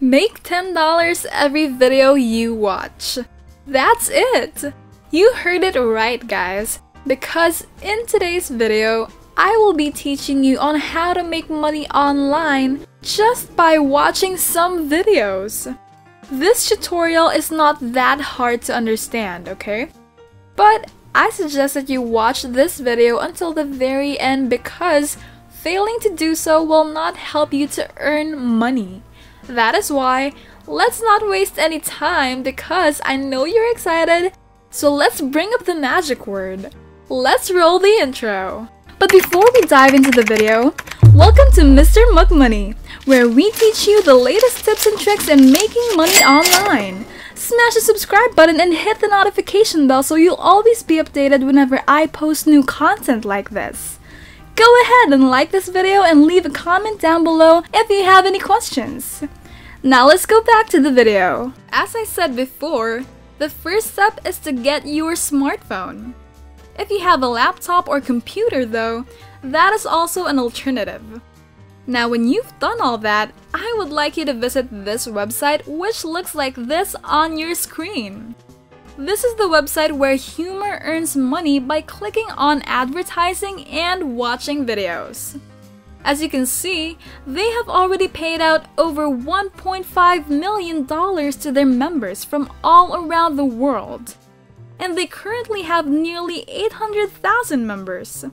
Make $10 every video you watch. That's it! You heard it right guys, because in today's video, I will be teaching you on how to make money online just by watching some videos. This tutorial is not that hard to understand, okay? But I suggest that you watch this video until the very end because failing to do so will not help you to earn money. That is why, let's not waste any time because I know you're excited, so let's bring up the magic word. Let's roll the intro. But before we dive into the video, welcome to Mr. McMoney, where we teach you the latest tips and tricks in making money online. Smash the subscribe button and hit the notification bell so you'll always be updated whenever I post new content like this. Go ahead and like this video and leave a comment down below if you have any questions. Now let's go back to the video. As I said before, the first step is to get your smartphone. If you have a laptop or computer though, that is also an alternative. Now when you've done all that, I would like you to visit this website which looks like this on your screen. This is the website where Humor earns money by clicking on advertising and watching videos. As you can see, they have already paid out over $1.5 million to their members from all around the world. And they currently have nearly 800,000 members.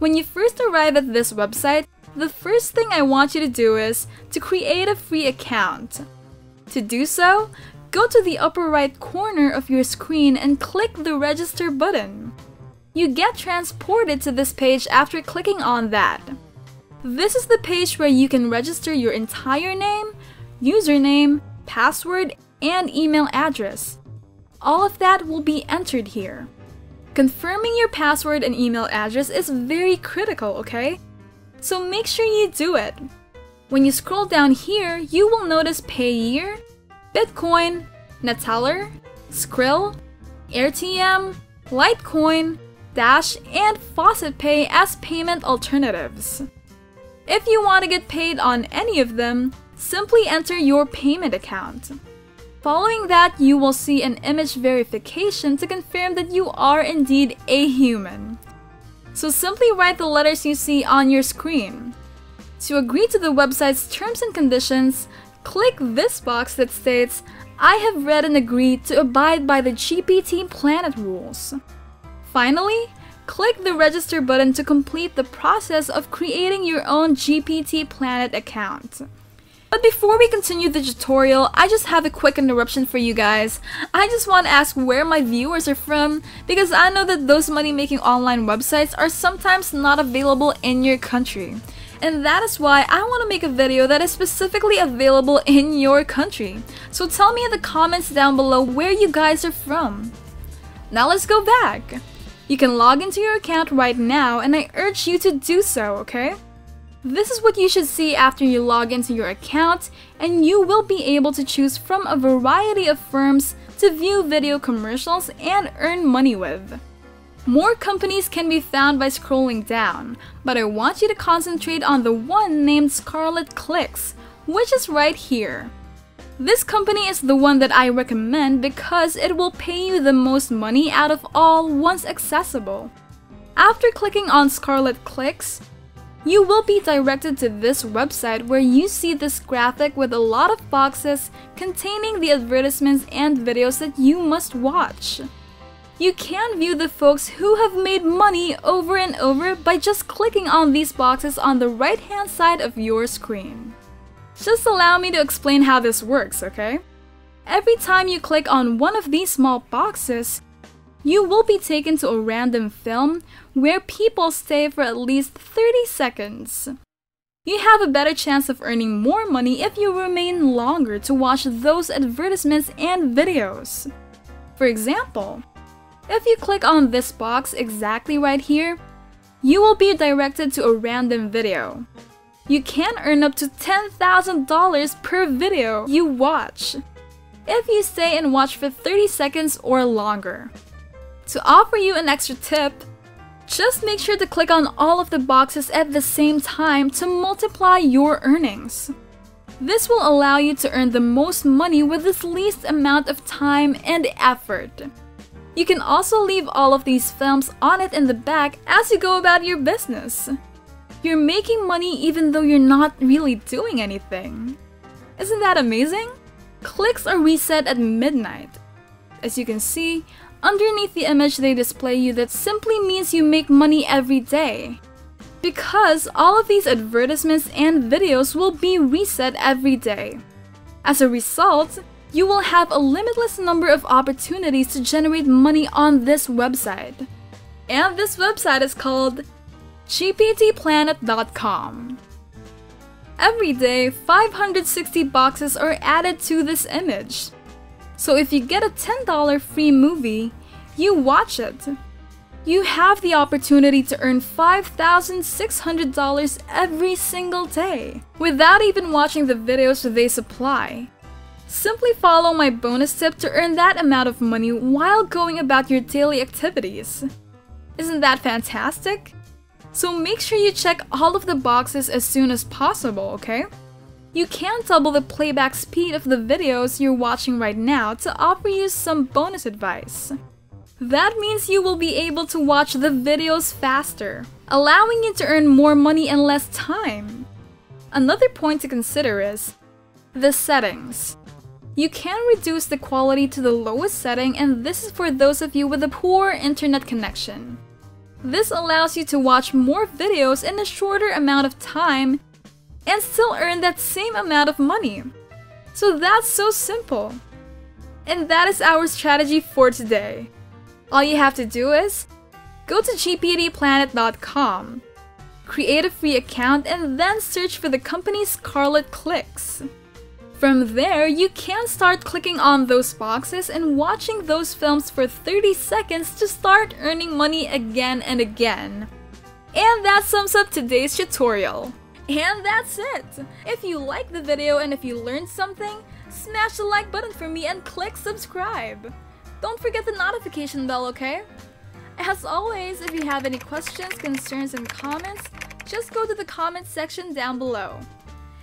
When you first arrive at this website, the first thing I want you to do is to create a free account. To do so, go to the upper right corner of your screen and click the register button. You get transported to this page after clicking on that. This is the page where you can register your entire name, username, password, and email address. All of that will be entered here. Confirming your password and email address is very critical, okay? So make sure you do it. When you scroll down here, you will notice Payeer, Bitcoin, Neteller, Skrill, AirTM, Litecoin, Dash, and FaucetPay as payment alternatives. If you want to get paid on any of them, simply enter your payment account. Following that, you will see an image verification to confirm that you are indeed a human. So simply write the letters you see on your screen. To agree to the website's terms and conditions, click this box that states, I have read and agreed to abide by the GPT Planet rules. Finally, Click the register button to complete the process of creating your own GPT Planet account. But before we continue the tutorial, I just have a quick interruption for you guys. I just want to ask where my viewers are from because I know that those money-making online websites are sometimes not available in your country. And that is why I want to make a video that is specifically available in your country. So tell me in the comments down below where you guys are from. Now let's go back. You can log into your account right now and I urge you to do so, okay? This is what you should see after you log into your account and you will be able to choose from a variety of firms to view video commercials and earn money with. More companies can be found by scrolling down, but I want you to concentrate on the one named Scarlet Clicks, which is right here. This company is the one that I recommend because it will pay you the most money out of all once accessible. After clicking on Scarlet Clicks, you will be directed to this website where you see this graphic with a lot of boxes containing the advertisements and videos that you must watch. You can view the folks who have made money over and over by just clicking on these boxes on the right hand side of your screen. Just allow me to explain how this works, okay? Every time you click on one of these small boxes, you will be taken to a random film where people stay for at least 30 seconds. You have a better chance of earning more money if you remain longer to watch those advertisements and videos. For example, if you click on this box exactly right here, you will be directed to a random video you can earn up to $10,000 per video you watch if you stay and watch for 30 seconds or longer. To offer you an extra tip, just make sure to click on all of the boxes at the same time to multiply your earnings. This will allow you to earn the most money with the least amount of time and effort. You can also leave all of these films on it in the back as you go about your business. You're making money even though you're not really doing anything. Isn't that amazing? Clicks are reset at midnight. As you can see, underneath the image they display you that simply means you make money every day. Because all of these advertisements and videos will be reset every day. As a result, you will have a limitless number of opportunities to generate money on this website. And this website is called gptplanet.com. Every day, 560 boxes are added to this image. So if you get a $10 free movie, you watch it. You have the opportunity to earn $5,600 every single day without even watching the videos they supply. Simply follow my bonus tip to earn that amount of money while going about your daily activities. Isn't that fantastic? So make sure you check all of the boxes as soon as possible, okay? You can double the playback speed of the videos you're watching right now to offer you some bonus advice. That means you will be able to watch the videos faster, allowing you to earn more money in less time. Another point to consider is the settings. You can reduce the quality to the lowest setting and this is for those of you with a poor internet connection. This allows you to watch more videos in a shorter amount of time and still earn that same amount of money. So that's so simple. And that is our strategy for today. All you have to do is go to gptplanet.com, create a free account, and then search for the company Scarlet Clicks. From there, you can start clicking on those boxes and watching those films for 30 seconds to start earning money again and again. And that sums up today's tutorial. And that's it! If you liked the video and if you learned something, smash the like button for me and click subscribe! Don't forget the notification bell, okay? As always, if you have any questions, concerns, and comments, just go to the comments section down below